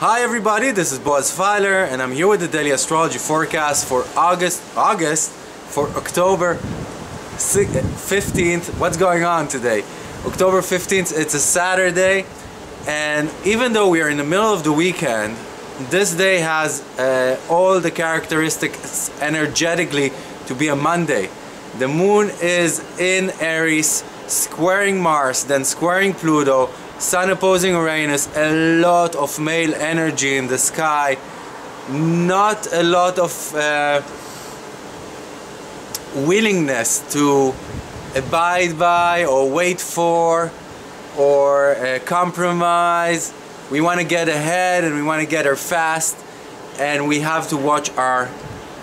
Hi everybody, this is Boaz Fyler and I'm here with the daily astrology forecast for August, August, for October 15th. What's going on today? October 15th, it's a Saturday and even though we are in the middle of the weekend, this day has uh, all the characteristics energetically to be a Monday. The moon is in Aries, squaring Mars, then squaring Pluto, Sun opposing Uranus, a lot of male energy in the sky, not a lot of uh, willingness to abide by or wait for or uh, compromise. We want to get ahead and we want to get her fast and we have to watch our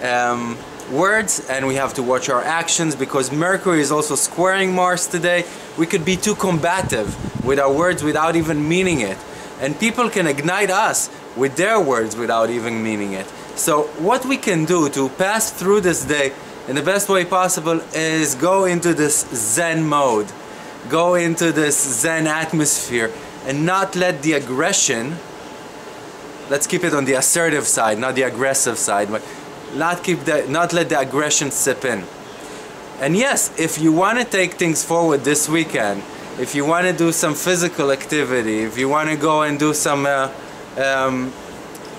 um, words and we have to watch our actions because Mercury is also squaring Mars today. We could be too combative with our words without even meaning it. And people can ignite us with their words without even meaning it. So what we can do to pass through this day in the best way possible is go into this Zen mode. Go into this Zen atmosphere and not let the aggression let's keep it on the assertive side, not the aggressive side, but not keep the not let the aggression sip in. And yes, if you want to take things forward this weekend, if you want to do some physical activity, if you want to go and do some uh, um,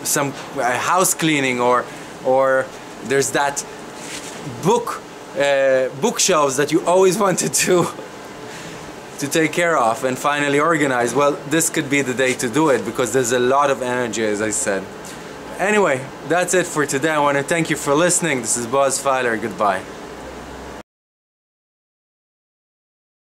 some uh, house cleaning or or there's that book uh, bookshelves that you always wanted to to take care of and finally organize well this could be the day to do it because there's a lot of energy as I said anyway that's it for today. I want to thank you for listening. This is Boaz Fyler. Goodbye